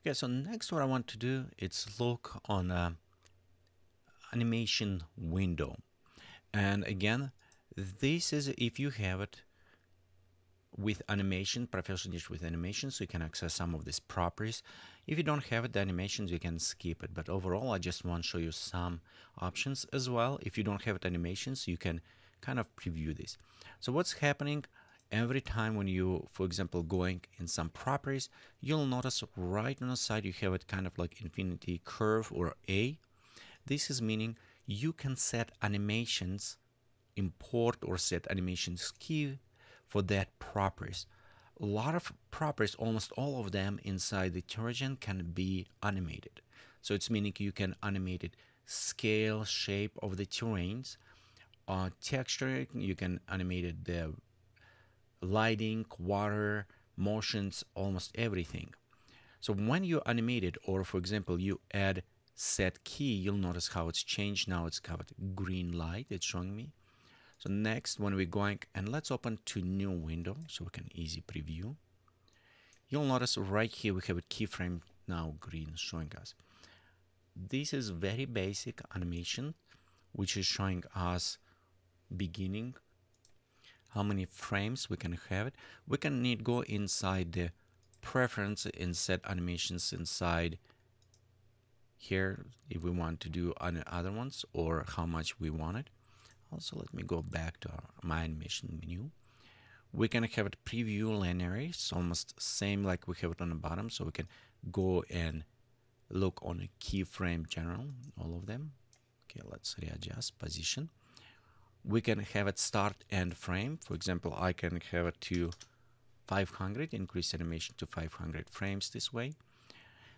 Okay, so next what I want to do is look on a animation window. And again, this is if you have it with animation, Professional Edition with animation, so you can access some of these properties. If you don't have it, the animations, you can skip it. But overall, I just want to show you some options as well. If you don't have it animations, you can kind of preview this. So what's happening every time when you, for example, going in some properties, you'll notice right on the side you have it kind of like infinity curve or A. This is meaning you can set animations, import or set animations key for that properties. A lot of properties, almost all of them inside the Terragen can be animated. So it's meaning you can animate it scale, shape of the terrains, uh, texture, you can animate it the lighting, water, motions, almost everything. So when you animate it, or for example, you add set key, you'll notice how it's changed. Now it's covered green light, it's showing me. So next, when we're going, and let's open to new window so we can easy preview. You'll notice right here we have a keyframe now green showing us. This is very basic animation, which is showing us beginning how many frames we can have it. We can need go inside the preference and set animations inside here if we want to do other ones or how much we want it. Also, let me go back to our, my animation menu. We can have it preview linear, it's almost same like we have it on the bottom, so we can go and look on a keyframe general, all of them. Okay, let's readjust position we can have it start end frame. For example, I can have it to 500, increase animation to 500 frames this way.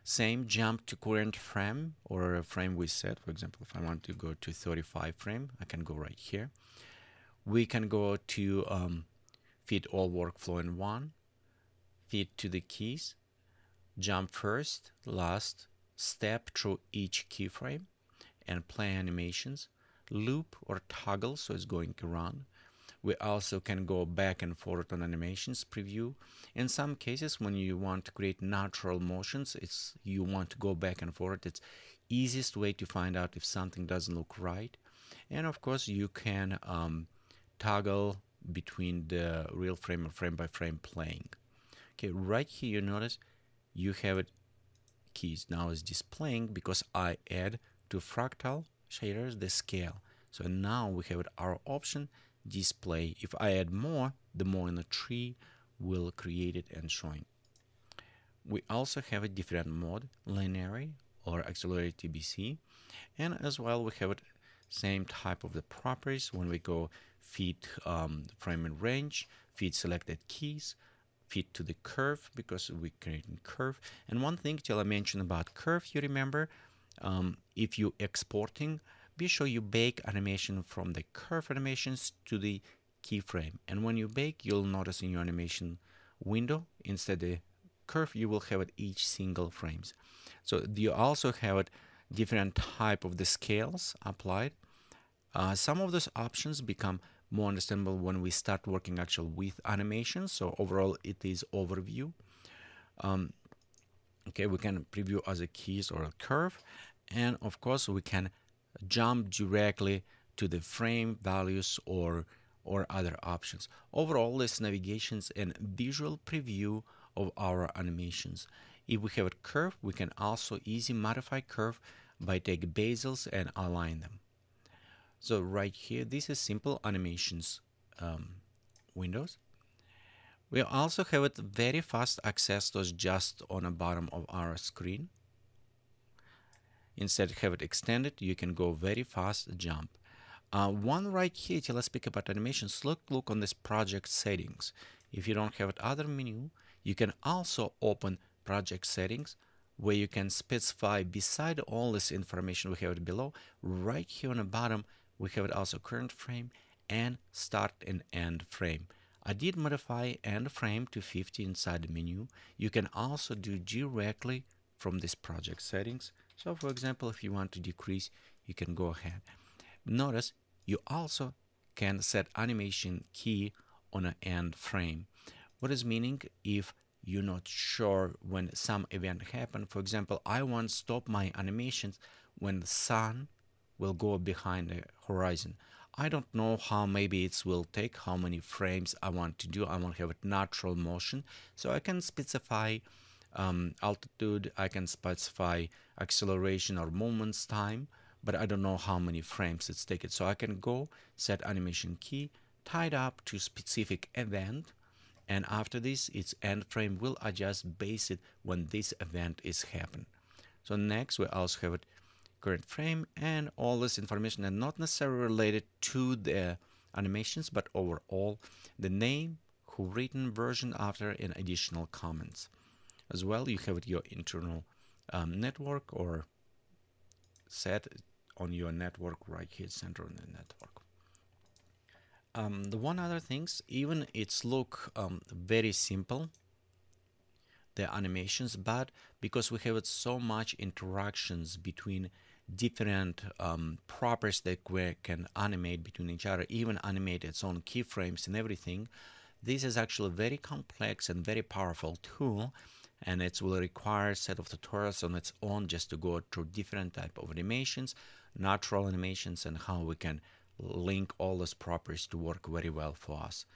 Same jump to current frame or a frame we set. For example, if I want to go to 35 frame, I can go right here. We can go to um, fit all workflow in one, fit to the keys, jump first, last, step through each keyframe, and play animations loop or toggle, so it's going around. We also can go back and forth on animations preview. In some cases, when you want to create natural motions, it's you want to go back and forth. It's easiest way to find out if something doesn't look right. And of course, you can um, toggle between the real frame and frame by frame playing. Okay, right here you notice you have it keys now is displaying because I add to fractal shaders the scale. So now we have our option display. If I add more, the more in the tree will create it and showing. We also have a different mode, linear or accelerated TBC. And as well, we have it same type of the properties when we go fit um, frame and range, fit selected keys, fit to the curve because we creating curve. And one thing till I mentioned about curve, you remember, um, if you're exporting, be sure you bake animation from the curve animations to the keyframe. And when you bake, you'll notice in your animation window, instead the curve, you will have it each single frames. So you also have it different type of the scales applied. Uh, some of those options become more understandable when we start working actually with animations. So overall, it is overview. Um, okay, we can preview a keys or a curve and of course we can jump directly to the frame values or or other options. Overall, this navigations and visual preview of our animations. If we have a curve, we can also easy modify curve by take bezels and align them. So right here, this is simple animations um, windows. We also have it very fast access to just on the bottom of our screen. Instead have it extended, you can go very fast jump. Uh, one right here, let's speak about animations. Look, look on this project settings. If you don't have it other menu, you can also open project settings where you can specify beside all this information we have it below, right here on the bottom, we have it also current frame and start and end frame. I did modify end frame to 50 inside the menu. You can also do directly from this project settings. So for example, if you want to decrease, you can go ahead. Notice you also can set animation key on an end frame. What is meaning if you're not sure when some event happen. For example, I want to stop my animations when the sun will go behind the horizon. I don't know how maybe it will take, how many frames I want to do. I want to have a natural motion. So I can specify um, altitude, I can specify acceleration or moments time, but I don't know how many frames it's taken. So I can go set animation key tied up to specific event and after this its end frame will adjust based when this event is happen. So next we also have it current frame and all this information and not necessarily related to the animations but overall the name who written version after and additional comments. As well you have your internal um, network or set on your network right here center on the network. Um, the one other things even it's look um, very simple the animations but because we have so much interactions between different um, properties that we can animate between each other, even animate its own keyframes and everything. This is actually a very complex and very powerful tool and it will require a set of tutorials on its own just to go through different type of animations, natural animations and how we can link all those properties to work very well for us.